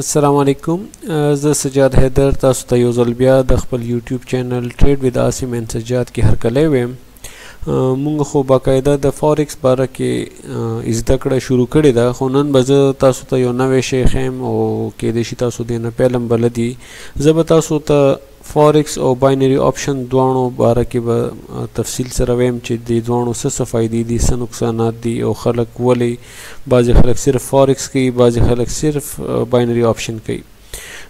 السلام علیکم زه سجاد حیدر تاسو ته یو ځل بیا د خپل یوټیوب چینل ټریډ ود عاصم ان سجاد کې هرکلی ویم مونږ خو باقاعده د فاریکس باره کې زده کړه شروع کړې ده خو نن به زه تاسو ته یو نوی شی ښیم او کېدای شي تاسو دې نه پیلم بلدي زه به تاسو ته فاریکس او باینری آپشن دواړو باره کې به تفصیل سره ویم چې د دواړو څه څه فائدې دي څه نقصانات دي او خلک ولې بعضی خلک صرف فاریکس کوي بعضی خلک صرف باینری آپشن کوي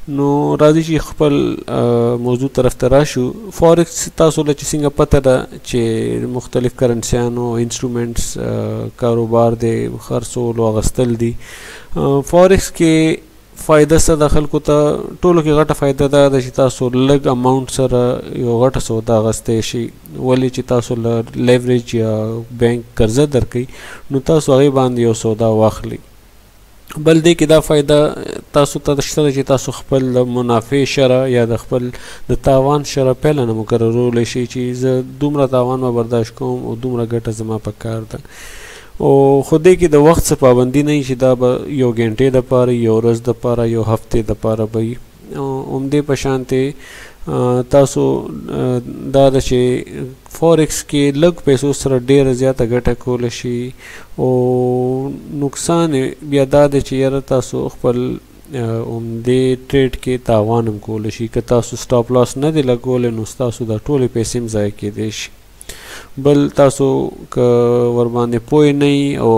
نو راځي چې خپل موضوع طرف ته راشو فاریکس تاسو له چې څنګه پته ده چې مختلف کرنسیانو انسټرومنټس کاروبار دی خرڅول او غستل دي فاریکس کې فایده څه ده خلکو ته ټولو کې غټه فایده دا ده چې تاسو لږ اماونټ سره یو غټه سودا غستې شي ولې چې تاسو له لیوریج یا بانک قرضه درکې نو تاسو هغه باندې یو سودا واخلي بل دې کې دا فایده تاسو ته شته چې تاسو خپل د منافع شره یا د خپل د تاوان شره پهله نه مقررول شي چې زه دومره تاوان به برداشت کوم او دومره ګټه زما په کار ده او خو دې کې د وخت څه پابندي نه وي چې دا به یو ګنټې د پاره وي، یو ورځ د پاره، یو هفتې د پاره به وي. همدې په شانتې تاسو دا ده چې فورکس کې لږ پیسو سره ډېره زیاته ګټه کولی شي او نقصان بیا دا دی چې یاره تاسو خپل همدې ټریډ کې تاوان هم کولی شي که تاسو سټاپ لاس نه دی لګولی نو ستاسو دا ټولې پیسې هم ضایع کېدی شي بل تاسو که ور باندې پوه نه یي او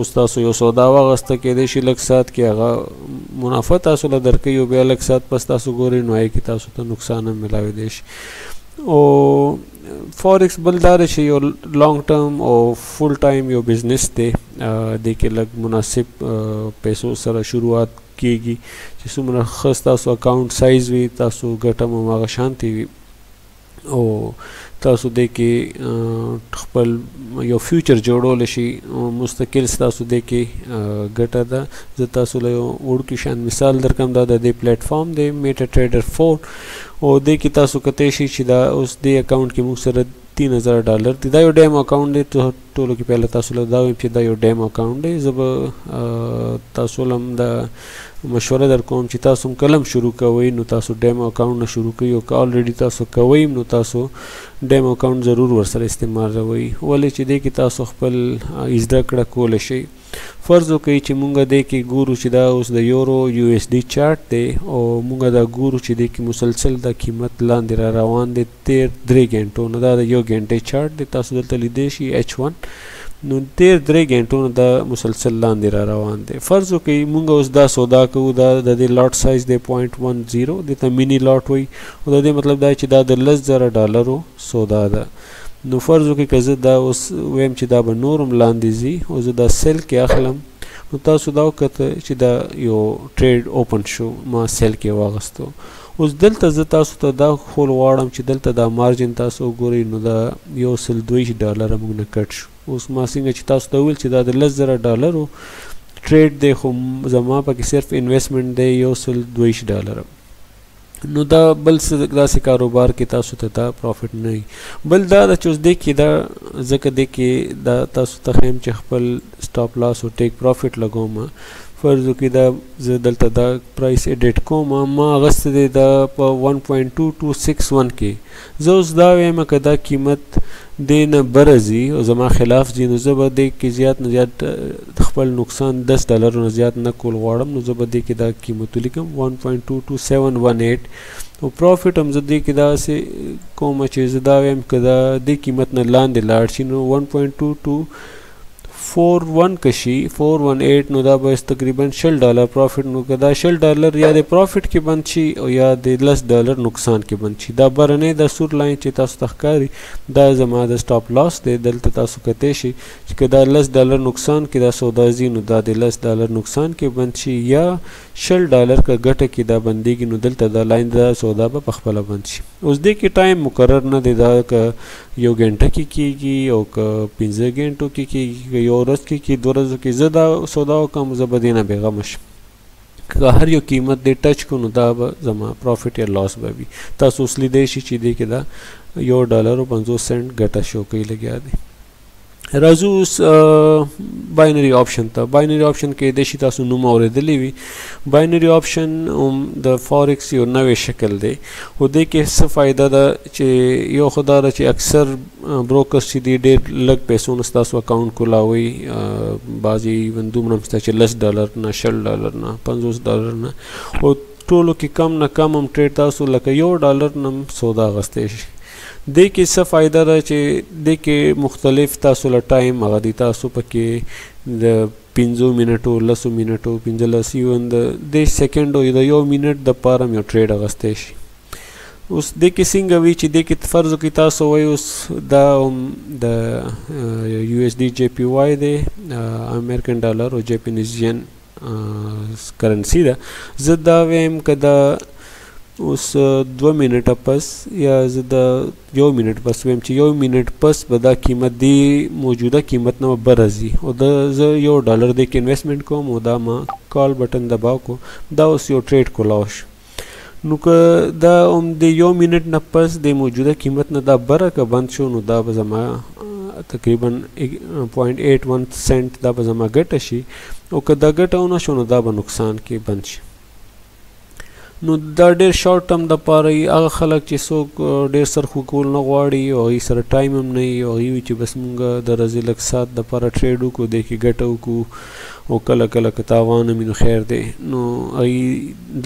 اوس تاسو یو سودا واغسته کېدای شي لږ ساعت کې هغه منافع تاسو له درکوي او بیا لږ ساعت پس تاسو ګورئ نو هغې کې تاسو ته نقصان هم میلاویدای شي او فورکس بل دا دی چې یو لانګ ټرم او فول ټایم یو بزنس دی دې کې لږ مناسب پیسو سره شروعات کیږي چې څومره ښه ستاسو اکاونټ سایز وي تاسو ګټه هم هغه شانتې وي او تاسو دې کې خپل یو فیوچر جوړول شي مستقل تاسو دې کې ګټه ده زه تاسو له وړکي شان مثال درکم دا د دې پلیټ فارم دی میټا ټریډر 4 او دې کې تاسو کته شي چې دا اوس دې اکاونټ کې موږ سره 3000 ډالر دی دا یو ډیم اکاونټ دی ټولو کې پهله تاسو له دا وایم چې دا یو ډیمو اکاونټ دی زه به تاسو له هم دا مشوره در کوم چې تاسو هم کلم شروع کوئ نو تاسو ډیمو اکاونټ نه شروع کوئ او که الریډي تاسو کوئ نو تاسو ډیمو اکاونټ ضرور ورسره استعمالوئ ولې چې دی کې تاسو خپل زده کړه کولی شئ فرض وکړئ چې مونږ دې کې ګورو چې دا اوس د یورو یو اس ډي چارت دی او مونږ دا ګورو چې دې کې مسلسل دا قیمت لاندې را روان دی تیر درې ګنټو نه دا د یو ګنټې چارت دی تاسو دلته لیدې شي اچ 1 نو تیر درې ګنټو نه دا مسلسل لاندې را روان دی فرض وکړئ مونږ اوس دا سودا کوو دا د دې لاټ سایز دی 0.10 د ته مینی لاټ وای او د دې مطلب دا چې دا د 10000 ډالرو سودا ده نو فرض وکړئ که زه دا اوس ویم چې دا به نور هم لاندې ځي او زه دا سیل کې اخلم نو تاسو دا وکته چې دا یو ټریډ اوپن شو ما سیل کې واغستو اوس دلته زه تاسو ته دا خول غواړم چې دلته دا مارجن تاسو وګورئ نو دا یو سل دویش ډالر موږ نه کټ شو اوس ما څنګه چې تاسو ته ویل چې دا د لس زره ډالرو ټریډ دی خو زما پکې صرف انویسټمنټ دی یو سل دویش ډالر نو دا بل څه داسې کاروبار کې تاسو ته دا پروفټ نه وي بل دا د چوز دې کې دا ځکه دې کې دا تاسو ته خیم چې خپل سټاپ لاس او ټیک پروفټ لګوم فرض وکړئ دا زه دلته دا پرایس ایډیټ کوم ما غست دی دا په 1.2261 کې زه اوس دا ويم که دا قيمت دې نه بره ځي او زما خلاف ځي نو زه به دې کې زيات نه زيات خپل نقصان 10 ډالرو نه زيات نه کول غواړم نو زه به دې کې دا قيمت ولیکم 1.22718 او پروفټ هم زه دې کې دا سه کوم چې زه دا ويم که دا دې قيمت نه لاندې لاړ شي نو 1.22 41 که شي 418 نو دا به تقریبا 40 ډالر پروفټ نو که دا 40 ډالر یا د پروفټ کې بند شي او یا د 10 ډالر نقصان کې بند شي دا برنه د سور لاین چې تاسو ته ښکاري دا زما د سټاپ لاس دی دلته تاسو کته شي چې که دا 10 ډالر نقصان کې دا سودا زینو دا د 10 ډالر نقصان کې بند شي یا شل ډالر که ګټه کی دا بندیږی نو دلته دا لاین دا سودا به په خپله بند شی اوس دی کی ټایم مقرر نه دی دا که یو ګنټه کی کیږی او که پنځه ګنټو کی کیږی که یو ورځ کی کی دو ورځو کی زه دا سودا وکم زه به دینه بی غمه شم که هر یو قیمت دی ټچ کو نو دا به زما پروفیټ یا لاس به وی تاسو اوس لیدای شی چی دی کی دا یو ډالر او 50 سنت ګټه شو کوي لګیا دی راځو اوس باینری آپشن ته باینری آپشن کې د شي تاسو نوم اوریدلی وي باینری آپشن هم د فاریکس یو نوې شکل دی او د کې څه فائدہ ده چې یو خدای را چې اکثر بروکرز چې دی ډېر لږ پیسو نه تاسو اکاونټ کولاوي بعضي ایون دومره مسته چې 10 ډالر نه 10 ډالر نه 50 ډالر نه او ټولو کې کم نه کم هم ټریډ تاسو لکه یو ډالر نم سودا غستې شي دې کې څه فائدہ ده چې دې کې مختلف تاسو له ټایم هغه دي تاسو پکې د 15 منټو 10 منټو 15 یوند د سکندو د یو منټ د پاره یو ټریډ غستې شي اوس د کې څنګه وی چې د کې فرض کې تاسو وای اوس دا هم د یو اس ډي جي پی وای دی امریکن ډالر او جاپانیز ین کرنسی ده زه دا ویم که دا اوس دوه منټه پس یا زه دا یو منټ پس ویم چې یو منټ پس به دا قیمت دی موجوده قیمت نه برځي او دا زه یو ډالر دی کې انویسټمنټ کوم او دا ما کال بټن دباو کو دا اوس یو ټریډ کولاو شو نو که دا هم د یو منټ نه پس د موجوده قیمت نه دا بره که بند شو نو دا به زما تقریبا 0.81 سنت دا به زما ګټه شي او که دا ګټه ونه شو نو دا به نقصان کې بند شي نو دا ډیر شارټ ټرم د پاره ای هغه خلک چې څوک ډیر سر خو کول نه غواړي او ای سره ټایم هم نه ای او ای چې بس مونږ د رزي لک سات د پاره ټریډ وکړو د کې ګټو کو او کله کله که تاوان مې نو خیر دی نو ای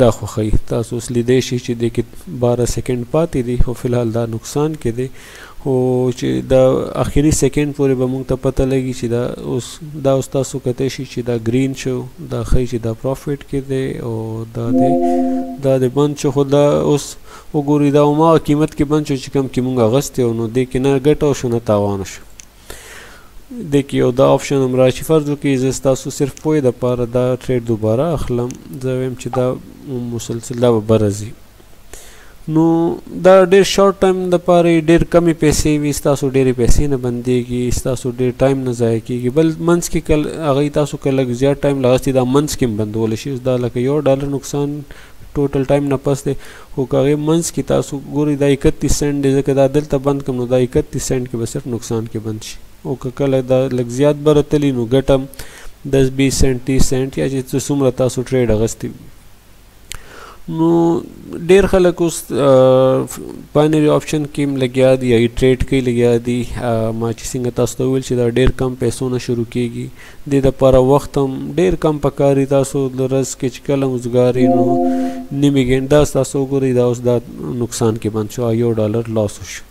دا خوخی تاسو اوس لیدای شي چې د کې 12 سکند پاتې دي خو فلحال دا نقصان کې دی خو چې دا اخیری سکند پورې به موږ ته پته لګي چې دا اوس دا اوس تاسو کته شي چې دا گرین شو دا خی چې دا پروفټ کې دی او دا دی دا د بند شو خو دا اوس وګوري دا ما قیمت کې بند شو چې کم کې موږ غستې او نو دې کې نه ګټه او شو نه تاوان شو دې کې یو دا آپشن هم راشي فرض وکړئ زه ستاسو صرف پوهې دپاره دا ټریډ دوباره اخلم زه ویم چې دا مسلسل دا به برځي نو دا ډیر شارټ ټایم دپاره ډیر کمې پیسې وي ستاسو ډیرې پیسې نه بندېږي ستاسو ډیر ټایم نه ضایع کېږي بل منځ کې کل هغوی تاسو که لږ زیات ټایم لغستې دا منځ کې هم بندولی شي دا لکه یو ډالر نقصان ټوټل ټایم نه پس دی خو که هغې منځ کې تاسو ګورئ دا اکتیس سنټ دی ځکه دا دلته بند کړم نو دا اکتیس سنټ کې به صرف نقصان کې بند شي او که کله دا لږ زیات بره تلي نو ګټم دس بیس سنټ تیس سنټ یا چې څه څومره تاسو ټریډ اغستي نو ډیر خلک اوس باینری آپشن کې لګیا دي یا ټریډ کې لګیا دي ما چې څنګه تاسو ته ویل چې دا ډیر کم پیسو نه شروع کیږي دې دپاره وخت هم ډېر کم پکار دي تاسو ورځ کې چې کله مزګار یې نو نیمې ګنټ دا تاسو وګورئ دا اوس دا نقصان کې بند شو یو ډالر لاس شو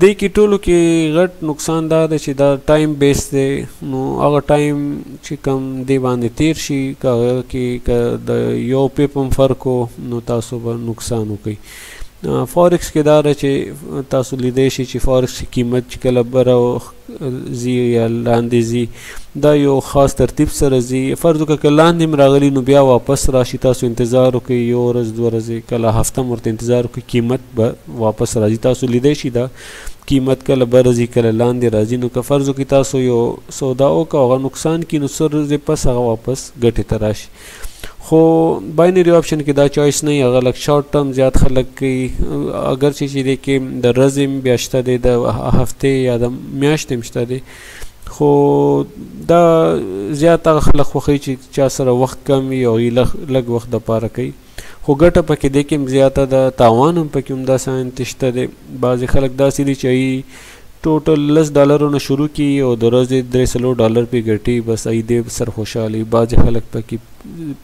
دې کې ټولو کې غټ نقصان دا دی چې دا ټایم بیس دی نو هغه ټایم چې کم دی باندې تیر شي هغه کې که د یو پیپ هم فرق نو تاسو به نقصان وکړئ فارکس کې دا چې تاسو لیدای شئ چې فارکس قیمت چې کله بره ځي یا لاندې ځي دا یو خاص ترتیب سره ځي فرض وکړه که لاندې هم راغلي نو بیا واپس راشي تاسو انتظار وکړئ یو ورځ دوه ورځې کله هفته هم ورته انتظار وکړئ قیمت به واپس راځي تاسو لیدای شي دا قیمت کله بر راځي کله لاندې راځي نو که فرض وکړئ تاسو یو سودا وکړه هغه نقصان کړي نو څو ورځې پس هغه واپس ګټې ته راشي خو باینری آپشن کې دا چوایس نه هغه لک شارټ ټرم زیات خلک کوي اگر چې چې دې کې د ورځې بیا شته دی د هفته یا د میاشتې شته دی خو دا زیات هغه خلک خوښوي چې چا سره وخت کم وي او لږ وخت د پاره کوي خو ګټه پکې دې کې زیاته ده تاوان هم پکې همداسې شته دی بعضې خلک داسې دي چې ټوټل لس ډالرو نه شروع کی او د ورځې درې څلور ډالر پې ګټي بس ای دې سر خوشحالی بعضې خلک پکې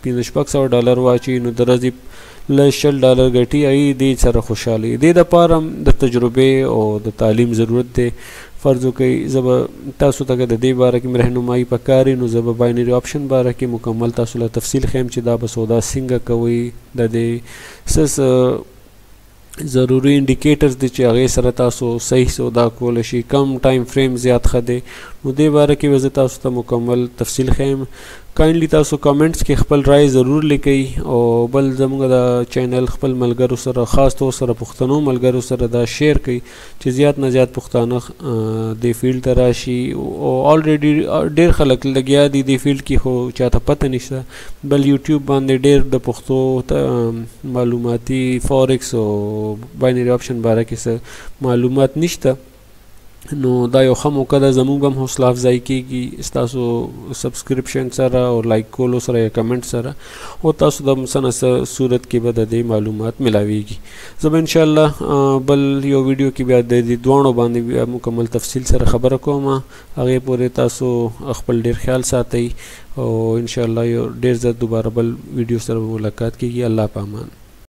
پنځه شپږ سوه ډالر واچي نو د ورځې لس شل ډالر ګټي ای دې سر خوشحالی دې د پاره د تجربې او د تعلیم ضرورت دی فرض وکړئ زه به تاسو ته د دې باره کې رهنمایي پکاري نو زه به باینري آپشن باره کې مکمل تاسو له تفصیل خیم چې دا به سودا څنګه کوي د دې سس ضروري انډیکیټرز دي چې هغه سره تاسو صحیح سودا کول شي کم ټایم فریم زیات خده نو دې باره کې وزه تاسو ته مکمل تفصیل خیم کاینلی تاسو کمنټس کې خپل رائے ضرور لیکئ او بل زموږ د چینل خپل ملګرو سره خاص طور سره پښتنو ملګرو سره دا شیر کړئ چې زیات نه زیات پښتانه د فیلډ ته راشي او الریډي ډیر خلک لګیا دي د فیلډ کې خو چاته پته نشته بل یوټیوب باندې ډیر د پښتو معلوماتي فورکس او باینری آپشن باره کې څه معلومات نشته نو دا یو ښه موقع ده زموږ هم حوصله افزایي کېږي ستاسو سبسکرپشن سره او لایک کولو سره یا کمنټ سره او تاسو د څه نه څه صورت کې به د دې معلومات ملاویږي زه به انشاءالله بل یو ویډیو کې بیا د دې دواړو باندې بیا مکمل تفصیل سره خبره کوم هغه پورې تاسو خپل ډیر خیال ساتئ او انشاءالله یو ډیر زر دوباره بل ویډیو سره ملاقات کیږي الله پامان